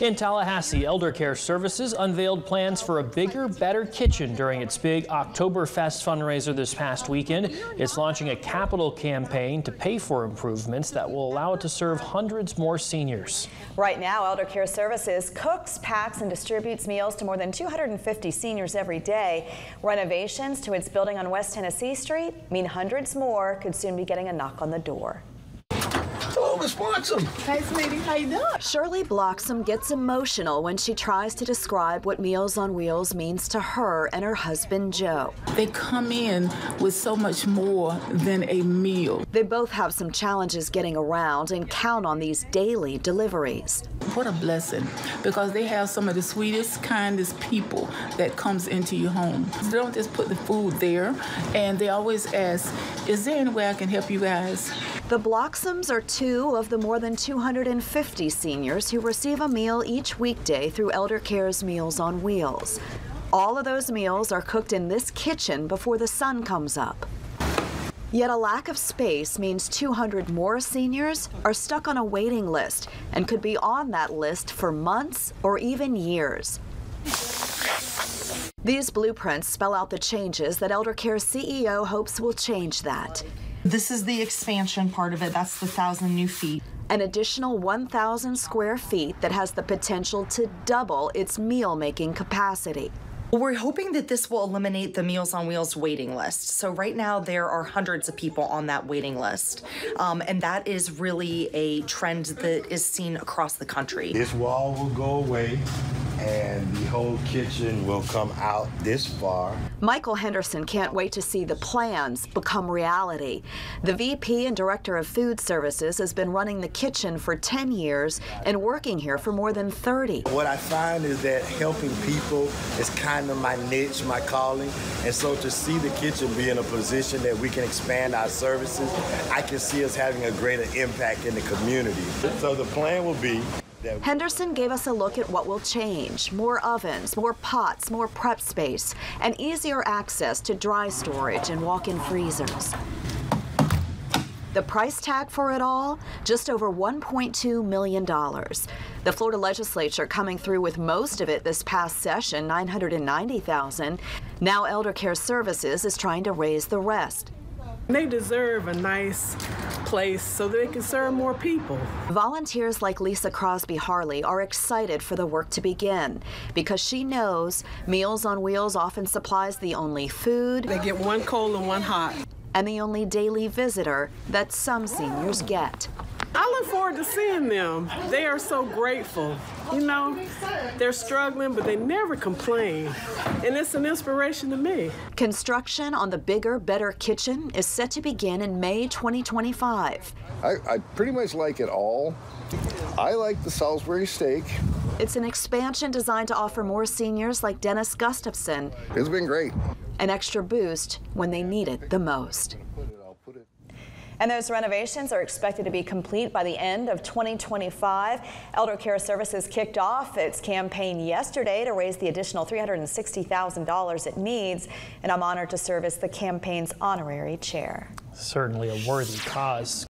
In Tallahassee, Elder Care Services unveiled plans for a bigger, better kitchen during its big Oktoberfest fundraiser this past weekend. It's launching a capital campaign to pay for improvements that will allow it to serve hundreds more seniors. Right now, Elder Care Services cooks, packs, and distributes meals to more than 250 seniors every day. Renovations to its building on West Tennessee Street mean hundreds more could soon be getting a knock on the door. Hello, Miss Bloxam. Hey, sweetie, how you doing? Shirley Bloxam gets emotional when she tries to describe what Meals on Wheels means to her and her husband Joe. They come in with so much more than a meal. They both have some challenges getting around and count on these daily deliveries. What a blessing because they have some of the sweetest, kindest people that comes into your home. They don't just put the food there and they always ask, is there any way I can help you guys? The Bloxams are two of the more than 250 seniors who receive a meal each weekday through Elder Care's Meals on Wheels. All of those meals are cooked in this kitchen before the sun comes up. Yet a lack of space means 200 more seniors are stuck on a waiting list and could be on that list for months or even years. These blueprints spell out the changes that Elder Care CEO hopes will change that. This is the expansion part of it. That's the thousand new feet. An additional 1,000 square feet that has the potential to double its meal making capacity. We're hoping that this will eliminate the Meals on Wheels waiting list. So, right now, there are hundreds of people on that waiting list. Um, and that is really a trend that is seen across the country. This wall will go away and the whole kitchen will come out this far. Michael Henderson can't wait to see the plans become reality. The VP and Director of Food Services has been running the kitchen for 10 years and working here for more than 30. What I find is that helping people is kind of my niche, my calling. And so to see the kitchen be in a position that we can expand our services, I can see us having a greater impact in the community. So the plan will be Henderson gave us a look at what will change. More ovens, more pots, more prep space, and easier access to dry storage and walk-in freezers. The price tag for it all, just over $1.2 million. The Florida legislature coming through with most of it this past session, 990,000. Now Elder Care Services is trying to raise the rest. They deserve a nice place so they can serve more people. Volunteers like Lisa Crosby Harley are excited for the work to begin because she knows Meals on Wheels often supplies the only food. They get one cold and one hot. And the only daily visitor that some seniors get. I look forward to seeing them. They are so grateful. You know, they're struggling, but they never complain. And it's an inspiration to me. Construction on the bigger, better kitchen is set to begin in May 2025. I, I pretty much like it all. I like the Salisbury steak. It's an expansion designed to offer more seniors like Dennis Gustafson. It's been great. An extra boost when they need it the most. And those renovations are expected to be complete by the end of 2025. Elder Care Services kicked off its campaign yesterday to raise the additional $360,000 it needs, and I'm honored to serve as the campaign's honorary chair. Certainly a worthy cause.